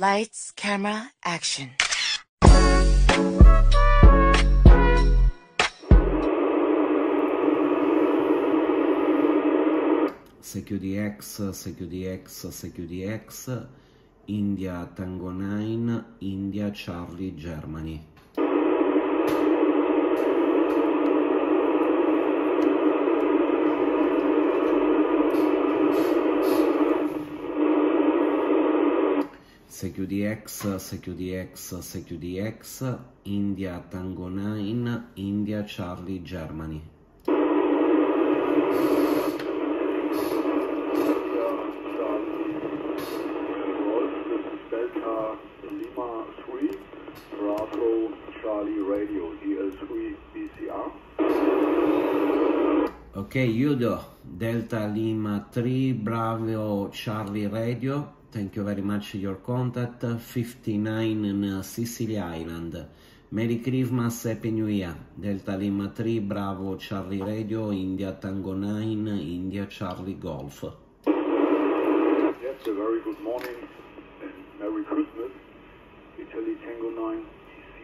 Lights, camera, action. CQDX, CQDX, CQDX, India Tango 9, India Charlie Germany. CQDX, CQDX, CQDX, India Tango 9, India Charlie Germany. Delta Lima 3, Bravo Charlie Radio, DL3 BCR. Ok, Udo, Delta Lima 3, Bravo Charlie Radio. Thank you very much your contact. 59 in Sicily Island. Merry Christmas, Happy New Year. Delta Lima 3, Bravo Charlie Radio, India Tango 9, India Charlie Golf. Yes, a very good morning and Merry Christmas. Italy Tango 9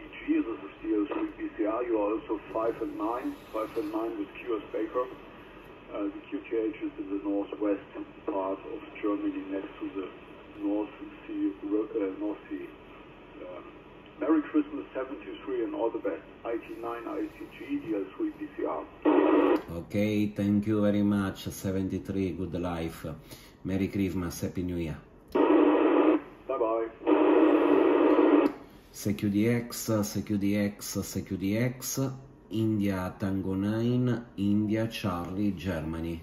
ECG, this is DL3 BCR. You are also 5 and 9, 5 and 9 with QS Baker. Uh, the QTH is in the northwest part Christmas 73 and all the best. IT9 ICG, DL3 BCR. Ok, thank you very much. 73, good life. Merry Christmas, Happy New Year. Bye bye. CQDX, CQDX, CQDX, India Tango 9, India Charlie Germany.